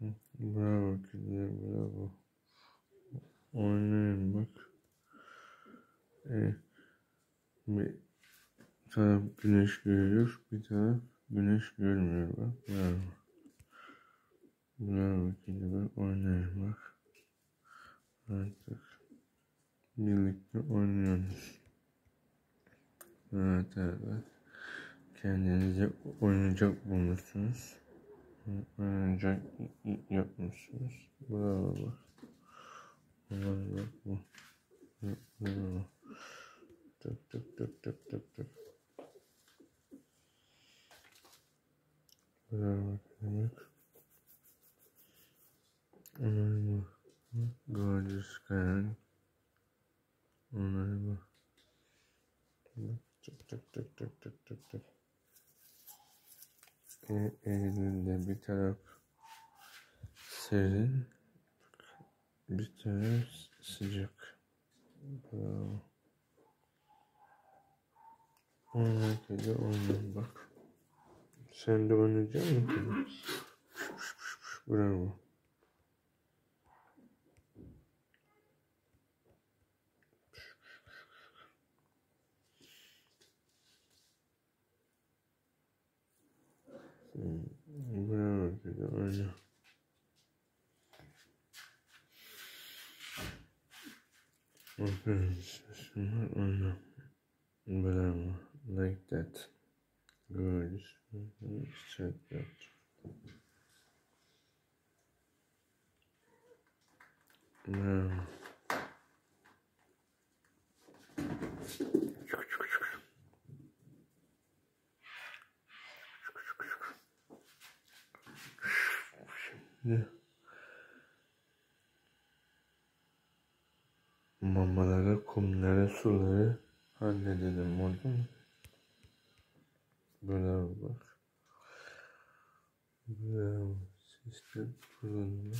Bravo kedi, bravo. Oynayın bak. Ee, bir taraf güneş görüyor, bir taraf güneş görmüyor bak. Bravo. Bravo kedi bak, oynayın bak. Artık birlikte oynuyorsunuz. Evet evet. Kendinize oyuncak bulmuşsunuz. Oyuncak yapmışsınız. Bravo bak bu. Bravo. Tık tık tık tık tık tık. Bravo demek. Bravo. Gorgeous kind. Bravo. Tık tık tık tık tık tık tık. E, elinde bir taraf serin, bir taraf sıcak. Bravo. Kedi oyna bak. Sen de oynayacak mısın kedi? Bravo. Bravo kedi oyna. Aferin şunlar oyna. Bravo. Like that. Good. Check that. Bravo. Şimdi mamaları, kumları, suları halledelim oldu mu? Bravo bak. Bravo. Sistem kurulunu.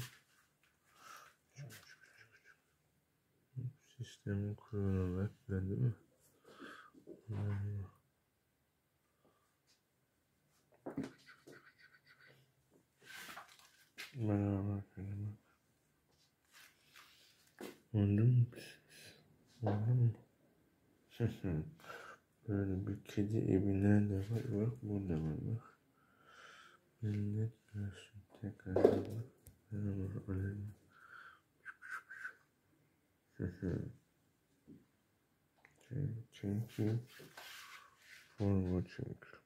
Sistemin kurulunu bak değil mi? Bravo. Merhaba kelime. Oldu mu? Oldu mu? Böyle bir kedi evi nerede var? Bak burada var bak. Millet görsün tekrar bak. Merhaba öyle. Thank you for watching.